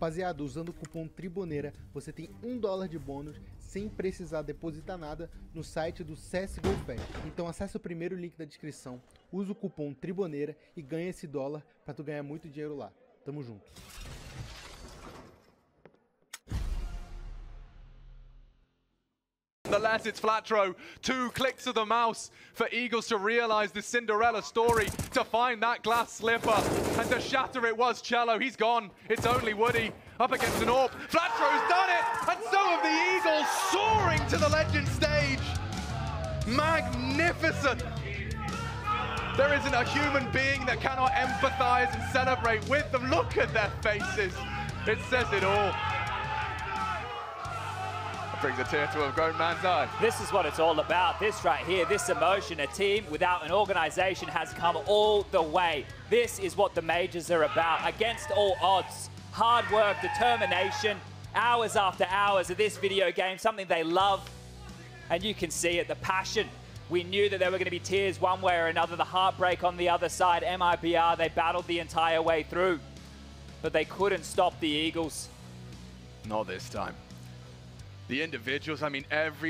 Rapaziada, usando o cupom TRIBONEIRA, você tem um dólar de bônus sem precisar depositar nada no site do CSGO Fest. Então acesse o primeiro link da descrição, usa o cupom TRIBONEIRA e ganha esse dólar para tu ganhar muito dinheiro lá. Tamo junto. The it's Flatro. Two clicks of the mouse for Eagles to realize the Cinderella story, to find that glass slipper, and to shatter it was Chelo. He's gone. It's only Woody up against an AWP. Flatro's done it, and so have the Eagles soaring to the legend stage. Magnificent. There isn't a human being that cannot empathize and celebrate with them. Look at their faces. It says it all brings a tear to a grown man's eye. This is what it's all about. This right here, this emotion. A team without an organization has come all the way. This is what the majors are about. Against all odds, hard work, determination, hours after hours of this video game, something they love. And you can see it, the passion. We knew that there were going to be tears one way or another, the heartbreak on the other side. MIBR, they battled the entire way through. But they couldn't stop the Eagles. Not this time the individuals, I mean, every